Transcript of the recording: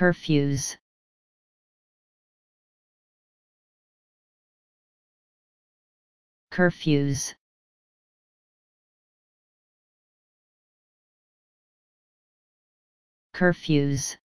curfews. Curfews. Curfews.